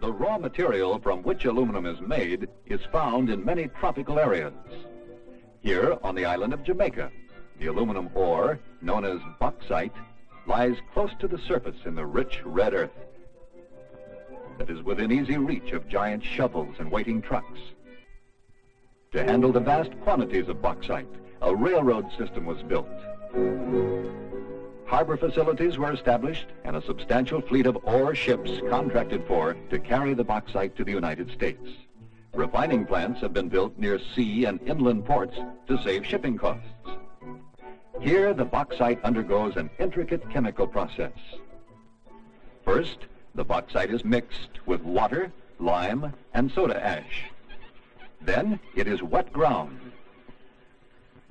The raw material from which aluminum is made is found in many tropical areas. Here on the island of Jamaica, the aluminum ore, known as bauxite, lies close to the surface in the rich red earth that is within easy reach of giant shovels and waiting trucks. To handle the vast quantities of bauxite, a railroad system was built. Harbor facilities were established and a substantial fleet of ore ships contracted for to carry the bauxite to the United States. Refining plants have been built near sea and inland ports to save shipping costs. Here, the bauxite undergoes an intricate chemical process. First, the bauxite is mixed with water, lime, and soda ash. Then it is wet ground,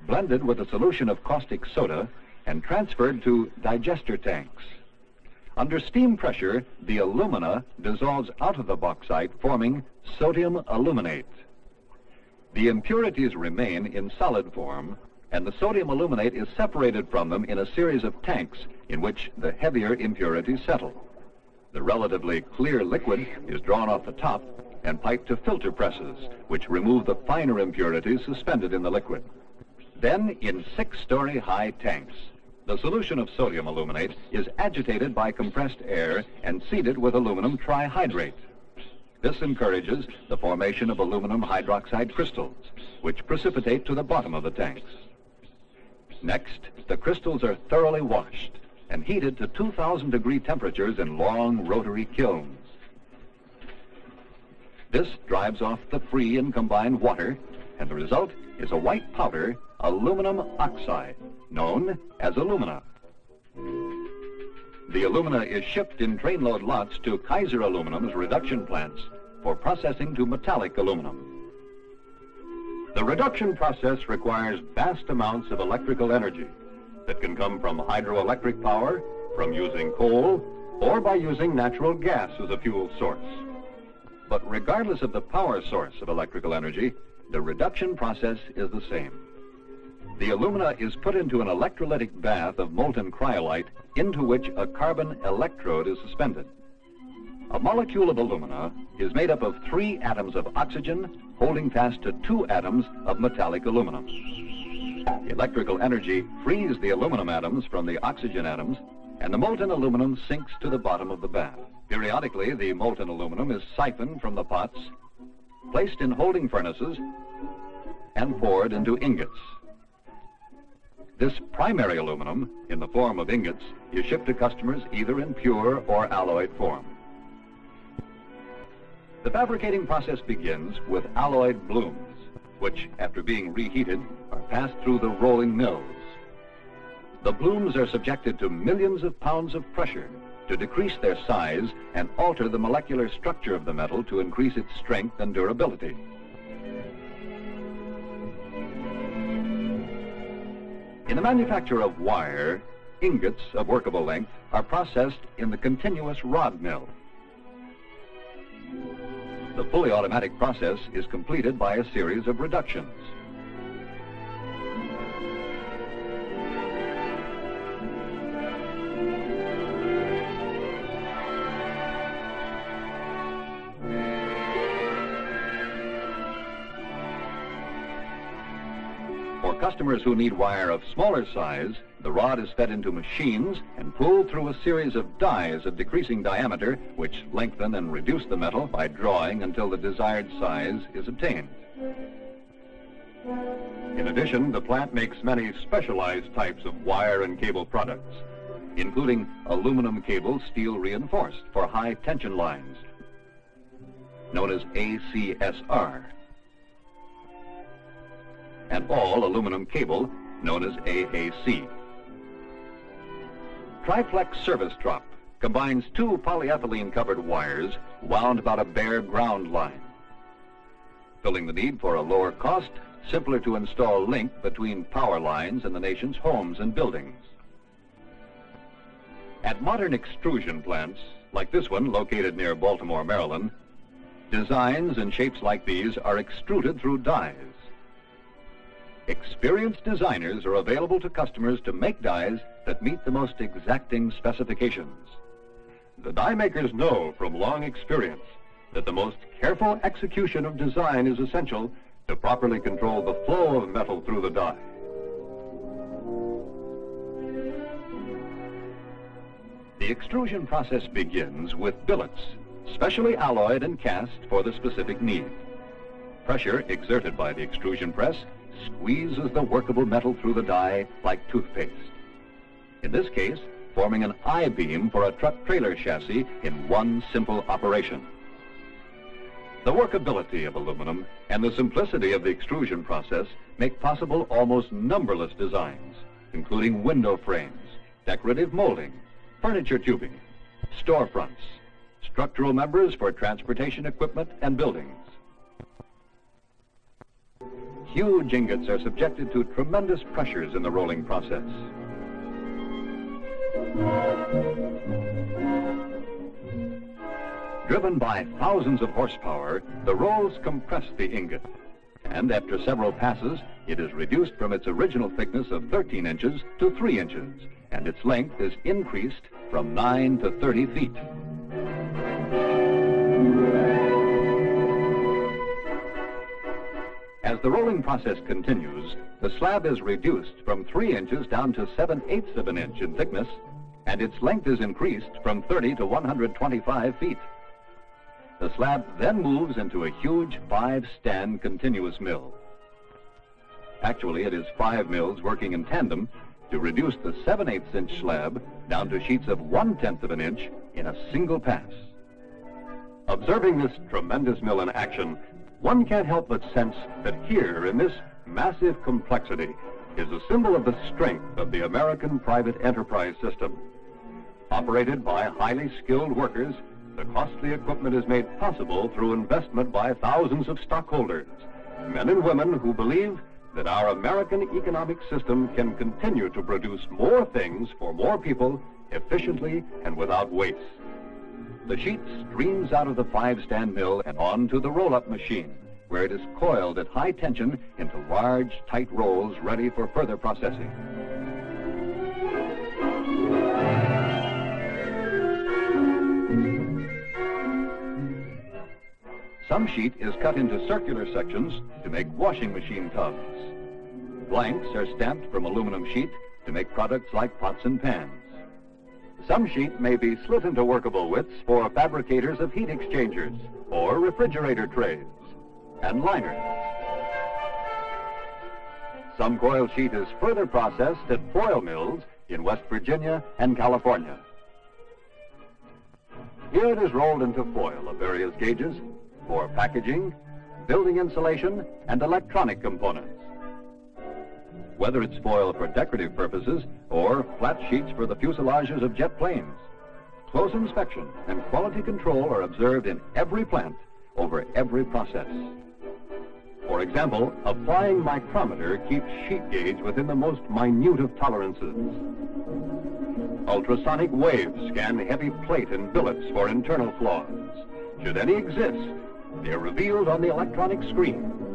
blended with a solution of caustic soda, and transferred to digester tanks. Under steam pressure, the alumina dissolves out of the bauxite, forming sodium aluminate. The impurities remain in solid form, and the sodium aluminate is separated from them in a series of tanks in which the heavier impurities settle. The relatively clear liquid is drawn off the top and piped to filter presses, which remove the finer impurities suspended in the liquid. Then, in six-story high tanks, the solution of sodium aluminate is agitated by compressed air and seeded with aluminum trihydrate. This encourages the formation of aluminum hydroxide crystals, which precipitate to the bottom of the tanks. Next, the crystals are thoroughly washed and heated to 2,000 degree temperatures in long rotary kilns. This drives off the free and combined water, and the result is a white powder aluminum oxide, known as alumina. The alumina is shipped in trainload lots to Kaiser Aluminum's reduction plants for processing to metallic aluminum. The reduction process requires vast amounts of electrical energy that can come from hydroelectric power, from using coal, or by using natural gas as a fuel source. But regardless of the power source of electrical energy, the reduction process is the same. The alumina is put into an electrolytic bath of molten cryolite into which a carbon electrode is suspended. A molecule of alumina is made up of three atoms of oxygen holding fast to two atoms of metallic aluminum. Electrical energy frees the aluminum atoms from the oxygen atoms, and the molten aluminum sinks to the bottom of the bath. Periodically, the molten aluminum is siphoned from the pots, placed in holding furnaces, and poured into ingots. This primary aluminum, in the form of ingots, is shipped to customers either in pure or alloyed form. The fabricating process begins with alloyed blooms, which, after being reheated, are passed through the rolling mills. The blooms are subjected to millions of pounds of pressure to decrease their size and alter the molecular structure of the metal to increase its strength and durability. In the manufacture of wire, ingots of workable length are processed in the continuous rod mill. The fully automatic process is completed by a series of reductions. Customers who need wire of smaller size, the rod is fed into machines and pulled through a series of dies of decreasing diameter, which lengthen and reduce the metal by drawing until the desired size is obtained. In addition, the plant makes many specialized types of wire and cable products, including aluminum cable steel reinforced for high tension lines, known as ACSR and all aluminum cable, known as AAC. Triplex Service Drop combines two polyethylene-covered wires wound about a bare ground line, filling the need for a lower cost, simpler to install link between power lines and the nation's homes and buildings. At modern extrusion plants, like this one located near Baltimore, Maryland, designs and shapes like these are extruded through dies. Experienced designers are available to customers to make dies that meet the most exacting specifications. The die makers know from long experience that the most careful execution of design is essential to properly control the flow of metal through the die. The extrusion process begins with billets, specially alloyed and cast for the specific need. Pressure exerted by the extrusion press squeezes the workable metal through the die like toothpaste. In this case, forming an I-beam for a truck trailer chassis in one simple operation. The workability of aluminum and the simplicity of the extrusion process make possible almost numberless designs, including window frames, decorative molding, furniture tubing, storefronts, structural members for transportation equipment and buildings. Huge ingots are subjected to tremendous pressures in the rolling process. Driven by thousands of horsepower, the rolls compress the ingot. And after several passes, it is reduced from its original thickness of 13 inches to 3 inches, and its length is increased from 9 to 30 feet. As the rolling process continues, the slab is reduced from 3 inches down to 7 eighths of an inch in thickness, and its length is increased from 30 to 125 feet. The slab then moves into a huge five-stand continuous mill. Actually, it is five mills working in tandem to reduce the 7 8 inch slab down to sheets of 1 tenth of an inch in a single pass. Observing this tremendous mill in action, one can't help but sense that here in this massive complexity is a symbol of the strength of the American private enterprise system. Operated by highly skilled workers, the costly equipment is made possible through investment by thousands of stockholders, men and women who believe that our American economic system can continue to produce more things for more people efficiently and without waste. The sheet streams out of the five-stand mill and onto the roll-up machine, where it is coiled at high tension into large, tight rolls ready for further processing. Some sheet is cut into circular sections to make washing machine tubs. Blanks are stamped from aluminum sheet to make products like pots and pans. Some sheet may be slit into workable widths for fabricators of heat exchangers or refrigerator trays and liners. Some coil sheet is further processed at foil mills in West Virginia and California. Here it is rolled into foil of various gauges for packaging, building insulation, and electronic components. Whether it's foil for decorative purposes or flat sheets for the fuselages of jet planes, close inspection and quality control are observed in every plant over every process. For example, a flying micrometer keeps sheet gauge within the most minute of tolerances. Ultrasonic waves scan heavy plate and billets for internal flaws. Should any exist, they are revealed on the electronic screen.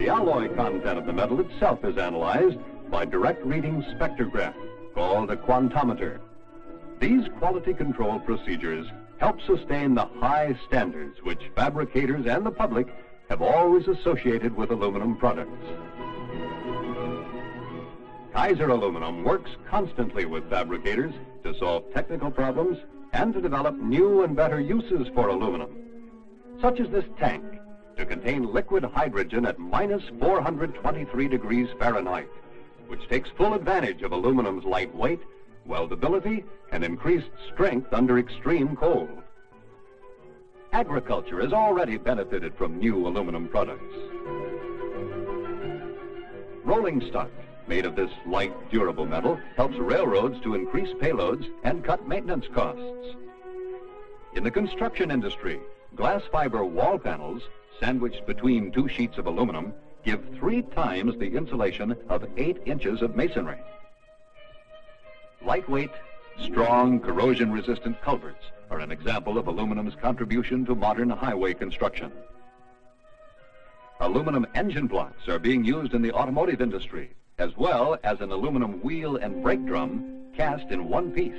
The alloy content of the metal itself is analyzed by direct reading spectrograph, called a quantometer. These quality control procedures help sustain the high standards which fabricators and the public have always associated with aluminum products. Kaiser Aluminum works constantly with fabricators to solve technical problems and to develop new and better uses for aluminum, such as this tank to contain liquid hydrogen at minus 423 degrees Fahrenheit, which takes full advantage of aluminum's light weight, weldability, and increased strength under extreme cold. Agriculture has already benefited from new aluminum products. Rolling stock made of this light, durable metal helps railroads to increase payloads and cut maintenance costs. In the construction industry, glass fiber wall panels, sandwiched between two sheets of aluminum, give three times the insulation of eight inches of masonry. Lightweight, strong, corrosion-resistant culverts are an example of aluminum's contribution to modern highway construction. Aluminum engine blocks are being used in the automotive industry as well as an aluminum wheel and brake drum cast in one piece.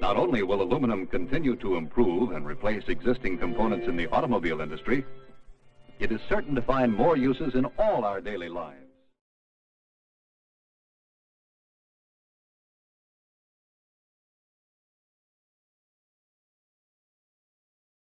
Not only will aluminum continue to improve and replace existing components in the automobile industry, it is certain to find more uses in all our daily lives.